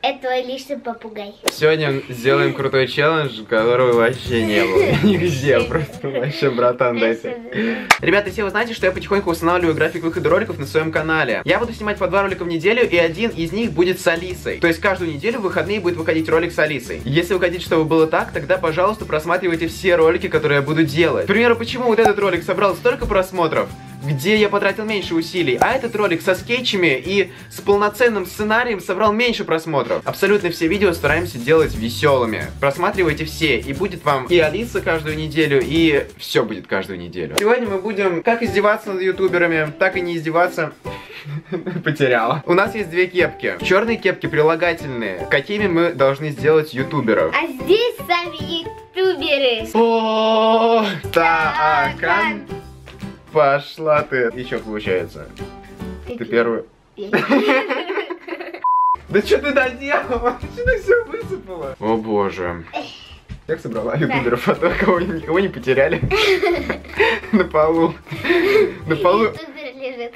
Это твой личный попугай. Сегодня сделаем крутой челлендж, которого вообще не было нигде. Просто вообще, братан, дайте. Ребята, все вы знаете, что я потихоньку устанавливаю график выхода роликов на своем канале. Я буду снимать по два ролика в неделю, и один из них будет с Алисой. То есть каждую неделю в выходные будет выходить ролик с Алисой. Если вы хотите, чтобы было так, тогда, пожалуйста, просматривайте все ролики, которые я буду делать. К примеру, почему вот этот ролик собрал столько просмотров? Где я потратил меньше усилий, а этот ролик со скетчами и с полноценным сценарием собрал меньше просмотров. Абсолютно все видео стараемся делать веселыми. Просматривайте все, и будет вам и Алиса каждую неделю, и все будет каждую неделю. Сегодня мы будем как издеваться над ютуберами, так и не издеваться. Потеряла. У нас есть две кепки. Черные кепки прилагательные. Какими мы должны сделать ютуберов? А здесь сами ютуберы. О, стакан. Пошла ты. И что получается? Ты первый. Да что ты доделала? Что ты все высыпала? О боже. Как собрала ютуберов, а то кого никого не потеряли. На полу. На полу. Ютубер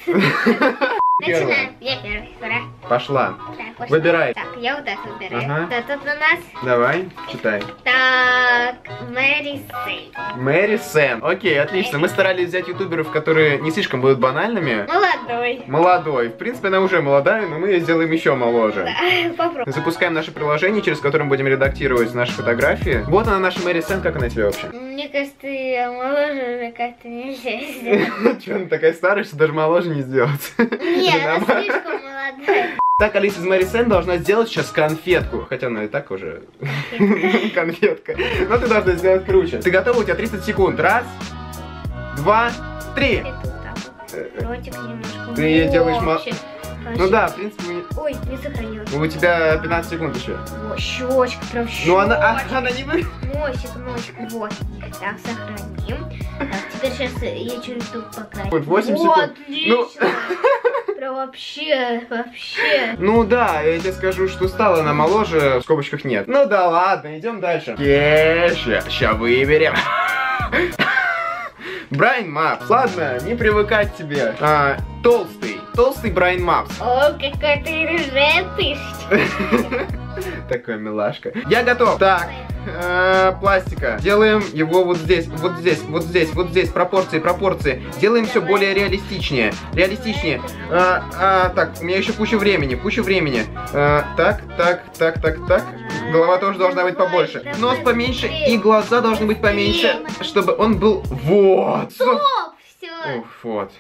Начинаем. Я первый. Ура. Пошла. Так, пошла. Выбирай. Так, я вот так выбираю. Ага. Кто тут у нас? Давай, читай. Так, Мэри Сейн. Мэри Сэм. Окей, отлично. Мы старались взять ютуберов, которые не слишком будут банальными. Молодой. Молодой. В принципе, она уже молодая, но мы ее сделаем еще моложе. Да, попробуй. Запускаем наше приложение, через которое мы будем редактировать наши фотографии. Вот она, наша Мэри Сэм. Как она тебе вообще? Мне кажется, я моложе уже как-то нельзя сделать. Че, она такая старая, что даже моложе не сделать? Нет, она слишком молодая. Так, Алиса из Мэри Сэм должна сделать сейчас конфетку. Хотя она и так уже конфетка. Но ты должна сделать круче. Ты готова? У тебя 30 секунд. Раз, два, три. Ротик немножко. Ты её делаешь ма- Вообще. Ну да, в принципе, Ой, не сохранилось. у тебя 15 секунд еще. Вот, щечка, прям щечка. Ну она, а, она не вы... Носик, носик, вот. Так, сохраним. Так, теперь сейчас я через тут покрасим. Вот, восемь Вот, секунд. Ну. отлично. Прям вообще, вообще. Ну да, я тебе скажу, что стала она моложе, в скобочках нет. Ну да ладно, идем дальше. Кеша, ща выберем. Брайан Мапс. Ладно, не привыкать тебе. А, толстый. Толстый Брайан Мапс. О, какой ты рыжий Такой милашка. Я готов. Так, э, пластика. Делаем его вот здесь, вот здесь, вот здесь, вот здесь. Пропорции, пропорции. Делаем все более реалистичнее. Реалистичнее. А, а, так, у меня еще куча времени, куча времени. А, так, так, так, так, так. Голова тоже должна быть побольше. Нос поменьше и глаза должны быть поменьше, чтобы он был вот. Стоп, все. Уф, вот.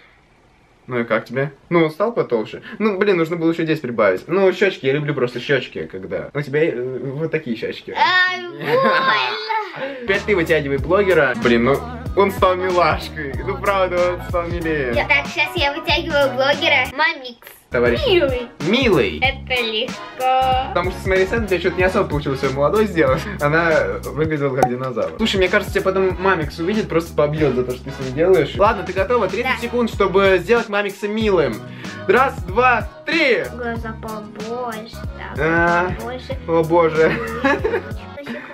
Ну и как тебе? Ну, он стал потолще. Ну, блин, нужно было еще здесь прибавить. Ну, щечки, я люблю просто щечки, когда... У тебя э, вот такие щечки. Ай, больно. Опять ты вытягивай блогера. Блин, ну, он стал милашкой. Ну, правда, он стал милее. Я- Так, сейчас я вытягиваю блогера. Мамикс. Товарищ. Милый. Милый. Это легко. Потому что с Мэри Сэм тебе что-то не особо получилось ее молодой сделать. Она выглядела как динозавр. Слушай, мне кажется, тебя потом Мамикс увидит, просто побьет за то, что ты с ним делаешь. Ладно, ты готова? 30 Да. секунд, чтобы сделать Мамикса милым. Раз, два, три. Глаза побольше. Так, А. побольше. О боже.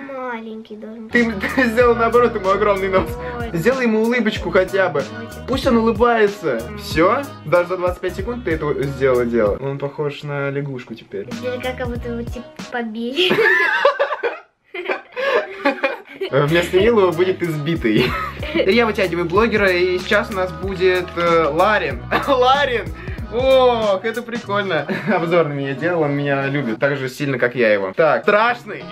Маленький должен. Ты, ты сделал наоборот ему огромный нос. Сделай ему улыбочку хотя бы. Пусть он улыбается. Все? Даже за 25 секунд ты это сделала дело. Он похож на лягушку теперь. Или как будто его типа побили. Вместо милого будет избитый. Я вытягиваю блогера, и сейчас у нас будет э, Ларин. Ларин! Ох, это прикольно. Обзор на меня делал, он меня любит так же сильно, как я его. Так, страшный.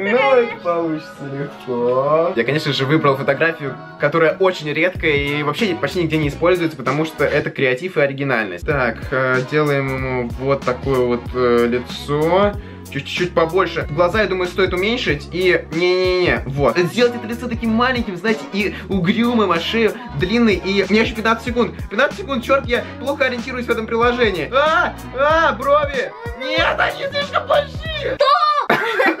Ну, это получится легко. Я, конечно же, выбрал фотографию, которая очень редкая и вообще почти нигде не используется, потому что это креатив и оригинальность. Так, э, делаем ему вот такое вот э, лицо. Чуть-чуть побольше. Глаза, я думаю, стоит уменьшить. И не-не-не. Вот. Сделать это лицо таким маленьким, знаете, и угрюмым, а шею длинной. И у меня еще 15 секунд. 15 секунд, черт, я плохо ориентируюсь в этом приложении. А, а, брови. Нет, они слишком большие.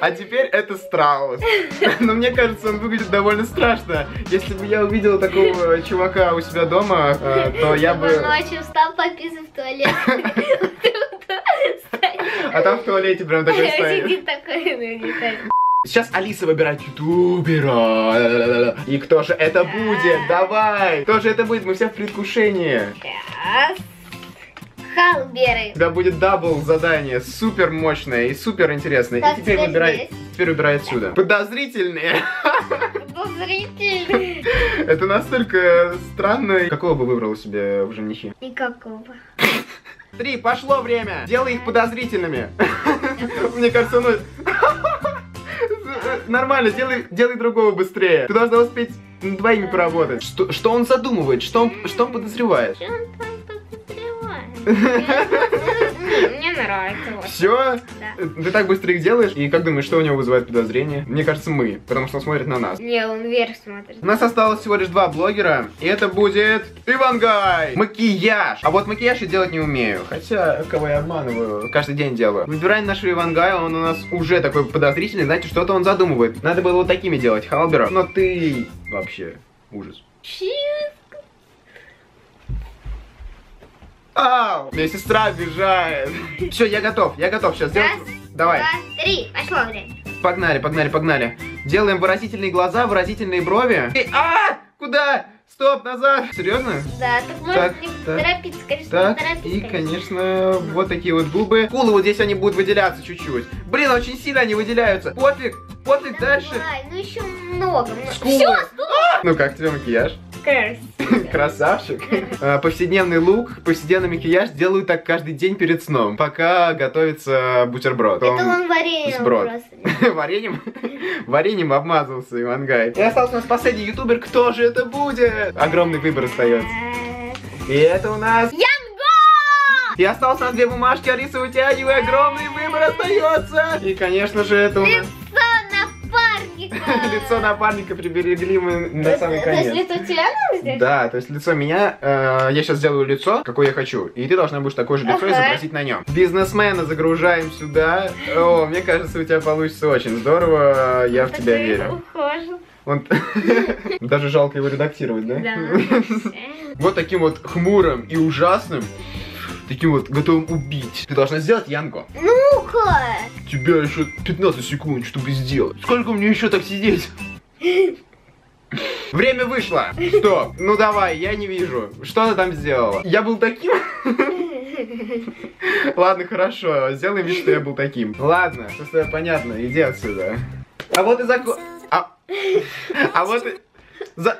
А теперь это страус. Но мне кажется, он выглядит довольно страшно. Если бы я увидел такого чувака у себя дома, э, то я бы... Ночью встал пописать в туалет. А там в туалете прям такой стоит. Сидит такой, ну не так. Сейчас Алиса выбирает ютубера. И кто же это будет? Давай! Кто же это будет? Мы все в предвкушении. Сейчас. У тебя будет double задание, супер мощное и супер интересное. Так, и теперь выбирай, здесь. теперь выбирай отсюда. Подозрительные. Подозрительный. Это настолько странно. Какого бы выбрал себе в женихи? Никакого. Три, пошло время. Делай их подозрительными. Мне кажется, ну... Нормально, делай, делай другого быстрее. Ты должна успеть над двоими поработать. Что, что он задумывает? Что он, что он подозревает? Что он там подозревает? Мне нравится. вот. Все? Да. Ты так быстро их делаешь, и как думаешь, что у него вызывает подозрение? Мне кажется, мы, потому что он смотрит на нас. Не, он вверх смотрит. У нас осталось всего лишь два блогера, и это будет Ивангай! Макияж! А вот макияж я делать не умею, хотя, кого я обманываю, каждый день делаю. Выбираем нашего Ивангая, он у нас уже такой подозрительный, знаете, что-то он задумывает. Надо было вот такими делать, Халбера. Но ты вообще ужас. Чиз. Ау! Меня сестра обижает. Все, я готов, я готов сейчас сделать. Раз, Давай. Два, три. Пошло время. Погнали, погнали, погнали. Делаем выразительные глаза, выразительные брови. И- а! Куда? Стоп, назад. Серьезно? Да, так можно Так, не так, торопиться, конечно, Так, не торопиться, и, конечно. вот такие вот губы. Скулы вот здесь они будут выделяться чуть-чуть. Блин, очень сильно они выделяются. Пофиг, дальше. Давай, ну еще много. Все, Ну как тебе макияж? Красавчик. А, Повседневный лук, повседневный макияж делаю так каждый день перед сном, пока готовится бутерброд. Это Он он варенье сброд. Вареньем? Вареньем обмазался Ивангай. И остался у нас последний ютубер. Кто же это будет? Огромный выбор остается. И это у нас... Янго! И осталось у нас две бумажки, Алиса, у тебя и огромный выбор остается. И, конечно же, это у нас... Лицо напарника. Приберегли мы на самый То есть конец. лицо тебя сделать? Да, то есть лицо меня, э, я сейчас сделаю лицо, какое я хочу, и ты должна будешь такое же лицо изобразить на нем. Бизнесмена загружаем сюда. О, мне кажется, у тебя получится очень здорово, я в тебя верю. ухожен. Он... Даже жалко его редактировать, да? Да. Вот таким вот хмурым и ужасным, таким вот готовым убить. Ты должна сделать Янго. Ну-ка. Тебя еще 15 секунд, чтобы сделать. Сколько мне еще так сидеть? Время вышло. Стоп. Ну давай, я не вижу. Что ты там сделала? Я был таким? Ладно, хорошо. Сделаем вид, что я был таким. Ладно, все с тобой понятно. Иди отсюда. А вот и закон... А... а вот и... За...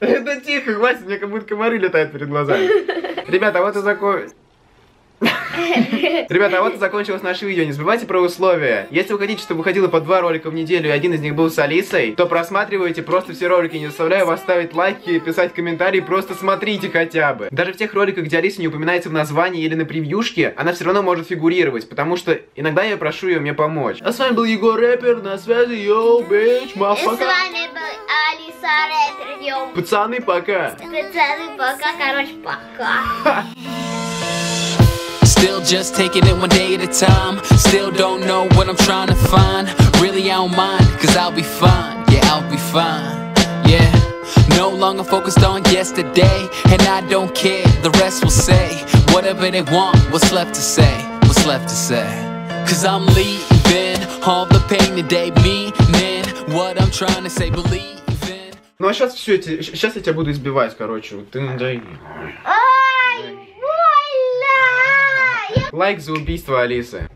Это тихо, хватит, мне как будто комары летают перед глазами. Ребята, а вот и закон... Ребята, а вот и закончилось наше видео. Не забывайте про условия. Если вы хотите, чтобы выходило по два ролика в неделю, и один из них был с Алисой, то просматривайте просто все ролики. Не заставляю вас ставить лайки, писать комментарии, просто смотрите хотя бы. Даже в тех роликах, где Алиса не упоминается в названии или на превьюшке, она все равно может фигурировать, потому что иногда я прошу ее мне помочь. А с вами был Егор Рэпер, на связи, yo, bitch, И с motherfucka. вами был Алиса Рэпер. Yo. Пацаны, пока. Пацаны, пока, короче, пока. Still just taking it one day at a time. Still don't know what I'm trying to find. Really, I don't mind, cause I'll be fine. Yeah, I'll be fine. Yeah. No longer focused on yesterday. And I don't care, the rest will say whatever they want. What's left to say? What's left to say? Cause I'm leaving all the pain today. Meaning what I'm trying to say, believing. Ну а сейчас все, сейчас я тебя буду избивать, короче. Вот Ты надоел. Ай, больно! Я Лайк за убийство Алисы.